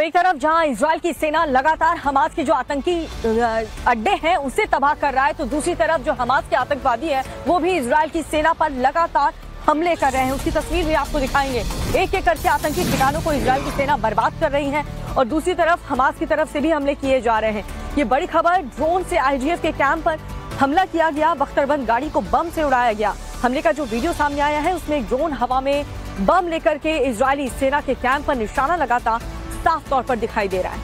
एक तरफ़ जहाँ इसराइल की सेना लगातार हमास के जो आतंकी अड्डे हैं उसे तबाह कर रहा है तो दूसरी तरफ़ जो हमास के आतंकवादी है, वो भी इसराइल की सेना पर लगातार हमले कर रहे हैं। उसकी तस्वीर भी आपको दिखाएँगे। एक एक करके आतंकी ठिकानों को इसराइल की सेना बर्बाद कर रही है और दूसरी तरफ़ हमास की तरफ़ से भी हमले किए जा रहे हैं। ये बड़ी खबर, ड्रोन से आईजीएफ के कैंप पर हमला किया गया, बख्तरबंद गाड़ी को बम से उड़ाया गया। हमले का जो वीडियो सामने आया है, उसमें ड्रोन हवा में बम लेकर के इजरायली सेना के कैंप पर निशाना लगाता साफ़ तौर पर दिखाई दे रहा है।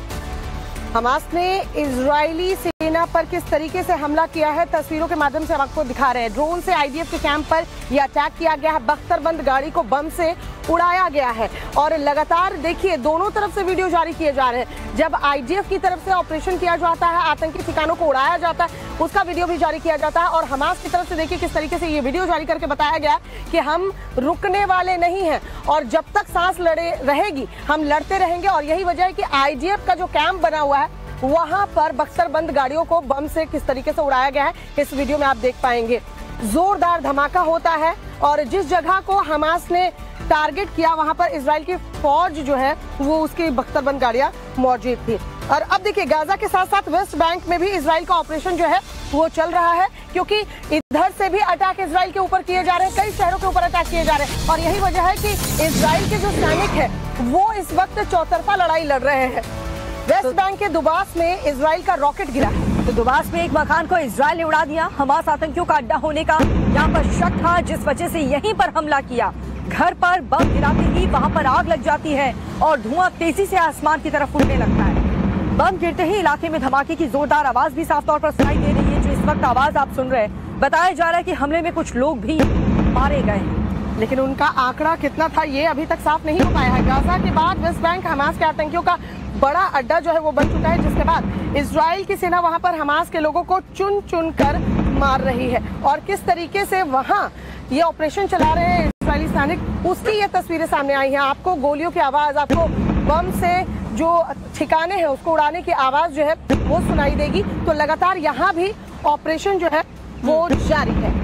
हमास ने इजरायली सेना पर किस तरीके से हमला किया है? तस्वीरों के माध्यम से हम आपको दिखा रहे हैं। ड्रोन से आईडीएफ के कैंप पर यह अटैक किया गया है। बख्तरबंद गाड़ी को बम से उड़ाया गया है। और लगातार देखिए, दोनों तरफ़ से वीडियो जारी किए जा रहे हैं। जब आईडीएफ की तरफ़ से ऑपरेशन किया जाता है, आतंकी ठिकानों को उड़ाया जाता है, उसका वीडियो भी जारी किया जाता है। और हमास की तरफ़ से देखिए किस तरीके से ये वीडियो जारी करके बताया गया कि हम रुकने वाले नहीं हैं। और जब तक सांस लड़े रहेगी, हम लड़ते रहेंगे। और यही वजह है कि आईडीएफ का जो कैंप बना हुआ है वहाँ पर बख्तरबंद गाड़ियों को बम से किस तरीके से उड़ाया गया है, इस वीडियो में आप देख पाएँगे। जोरदार धमाका होता है और जिस जगह को हमास ने टारगेट किया, वहाँ पर इसराइल की फौज जो है, वो उसकी बख्तरबंद गाड़ियाँ मौजूद थी। और अब देखिए, गाजा के साथ साथ वेस्ट बैंक में भी इसराइल का ऑपरेशन जो है, वो चल रहा है, क्योंकि इधर से भी अटैक इसराइल के ऊपर किए जा रहे हैं, कई शहरों के ऊपर अटैक किए जा रहे हैं। और यही वजह है कि इसराइल के जो सैनिक है, वो इस वक्त चौतरफा लड़ाई लड़ रहे हैं। वेस्ट बैंक के दुबास में इसराइल का रॉकेट गिरा है। तो दुबास में एक मकान को इसराइल ने उड़ा दिया। हमास आतंकियों का अड्डा होने का यहाँ पर शक था, जिस वजह से यहीं पर हमला किया। घर पर बम गिराते ही वहाँ पर आग लग जाती है और धुआँ तेज़ी से आसमान की तरफ़ उड़ने लगता है। बम गिरते ही इलाके में धमाके की जोरदार आवाज़ भी साफ़ तौर पर सुनाई दे रही है, जो इस वक्त आवाज़ आप सुन रहे हैं। बताया जा रहा है कि हमले में कुछ लोग भी मारे गए हैं। लेकिन उनका आंकड़ा कितना था ये अभी तक साफ़ नहीं हो पाया है। गाजा के बाद वेस्ट बैंक हमास के आतंकियों का बड़ा अड्डा जो है वो बन चुका है जिसके बाद इसराइल की सेना वहाँ पर हमास के लोगों को चुन चुन कर मार रही है। और किस तरीके से वहाँ ये ऑपरेशन चला रहे हैं इसराइली सैनिक उसकी ये तस्वीरें सामने आई हैं। आपको गोलियों की आवाज़ आपको बम से जो ठिकाने हैं उसको उड़ाने की आवाज़ जो है वो सुनाई देगी। तो लगातार यहाँ भी ऑपरेशन जो है वो जारी है।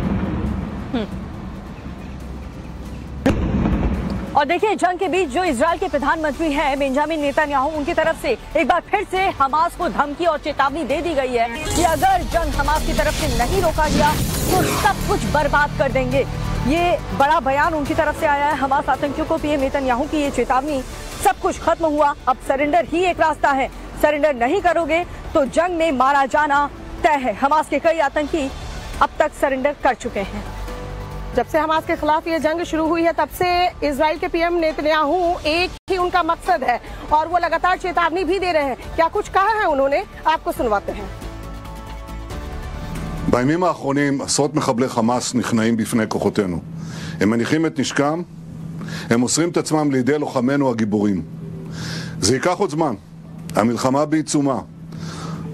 और देखिए, जंग के बीच जो इसराइल के प्रधानमंत्री हैं, बेंजामिन नेतन्याहू, उनकी तरफ़ से एक बार फिर से हमास को धमकी और चेतावनी दे दी गई है कि अगर जंग हमास की तरफ़ से नहीं रोका गया तो सब कुछ बर्बाद कर देंगे। ये बड़ा बयान उनकी तरफ़ से आया है। हमास आतंकियों को पीएम नेतन्याहू की ये चेतावनी। सब कुछ खत्म हुआ। अब सरेंडर ही एक रास्ता है। सरेंडर नहीं करोगे तो जंग में मारा जाना तय है। हमास के कई आतंकी अब तक सरेंडर कर चुके हैं। जब से हमास के खिलाफ ये जंग शुरू हुई है तब से इसराइल के पीएम नेतन्याहू एक ही उनका मकसद है और वो लगातार चेतावनी भी दे रहे हैं क्या कुछ कहा है उन्होंने आपको सुनवाते हैं בימים האחרונים עשרות מחבלי חמאס נכנעים בפני כוחותינו. הם מניחים את נשקם, הם מוסרים את עצמם לידי לוחמינו הגיבורים. זה ייקח עוד זמן, המלחמה בעיצומה,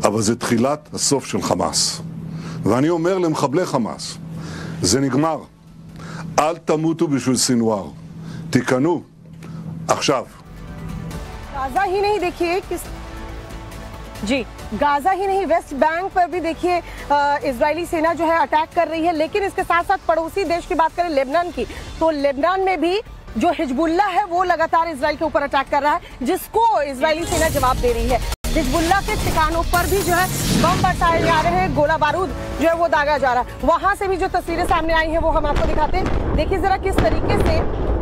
אבל זה תחילת הסוף של חמאס. ואני אומר למחבלי חמאס, זה נגמר. אל תמותו בשביל סינואר. תיכנעו, עכשיו. गाजा ही नहीं देखिए किस जी गाजा ही नहीं वेस्ट बैंक पर भी देखिए अ, इजरायली सेना जो है अटैक कर रही है लेकिन इसके साथ साथ पड़ोसी देश की बात करें लेबनान की तो लेबनान में भी जो हिजबुल्ला है वो लगातार इसराइल के ऊपर अटैक कर रहा है जिसको इजरायली सेना जवाब दे रही है हिजबुल्ला के ठिकानों पर भी जो है बम बरसाए जा रहे हैं, गोला बारूद जो है वो दागा जा रहा है। वहाँ से भी जो तस्वीरें सामने आई हैं, वो हम आपको दिखाते हैं। देखिए जरा किस तरीके से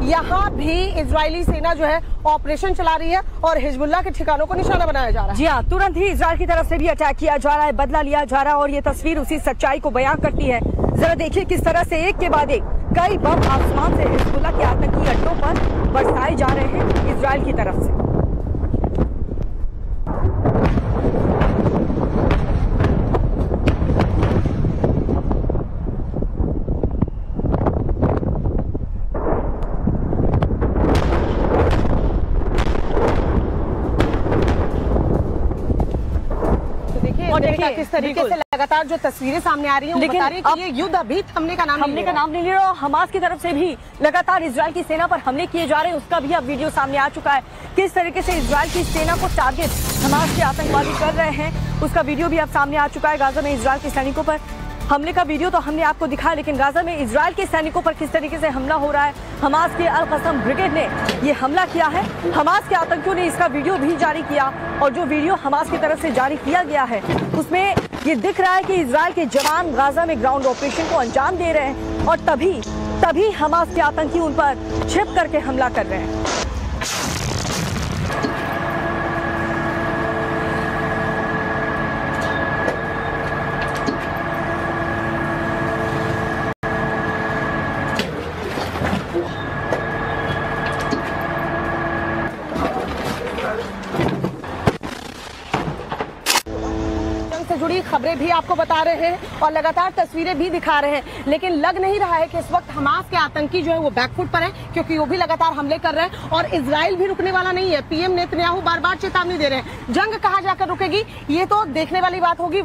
यहाँ भी इजरायली सेना जो है ऑपरेशन चला रही है और हिजबुल्ला के ठिकानों को निशाना बनाया जा रहा है। जी हाँ तुरंत ही इसराइल की तरफ़ से भी अटैक किया जा रहा है, बदला लिया जा रहा है और ये तस्वीर उसी सच्चाई को बयां करती है। जरा देखिए किस तरह से एक के बाद एक कई बम आसमान से हिजबुल्ला के आतंकी अड्डों पर बरसाए जा रहे हैं इसराइल की तरफ़ से तो देखिए और देखिए किस तरीके। से लगातार जो तस्वीरें सामने आ रही हैं लेकिन रही है कि ये युद्ध अभी थमने का नाम हमने का नाम नहीं ले रहा और हमास की तरफ़ से भी लगातार इसराइल की सेना पर हमले किए जा रहे हैं उसका भी अब वीडियो सामने आ चुका है। किस तरीके से इसराइल की सेना को टारगेट हमास के आतंकवादी कर रहे हैं उसका वीडियो भी अब सामने आ चुका है गाजा में इसराइल के सैनिकों पर। हमले का वीडियो तो हमने आपको दिखाया, लेकिन गाजा में इसराइल के सैनिकों पर किस तरीके से हमला हो रहा है? हमास के अल कसम ब्रिगेड ने ये हमला किया है। हमास के आतंकियों ने इसका वीडियो भी जारी किया और जो वीडियो हमास की तरफ़ से जारी किया गया है, उसमें ये दिख रहा है कि इसराइल के जवान गाजा में ग्राउंड ऑपरेशन को अंजाम दे रहे हैं और तभी तभी हमास के आतंकी उन पर छिप करके हमला कर रहे हैं जंग से जुड़ी खबरें भी आपको बता रहे हैं और लगातार तस्वीरें भी दिखा रहे हैं। लेकिन लग नहीं रहा है कि इस वक्त हमास के आतंकी जो है वो बैकफुट पर है, क्योंकि वो भी लगातार हमले कर रहे हैं और इसराइल भी रुकने वाला नहीं है। पीएम नेतन्याहू बार बार चेतावनी दे रहे हैं। जंग कहाँ जाकर रुकेगी, ये तो देखने वाली बात होगी।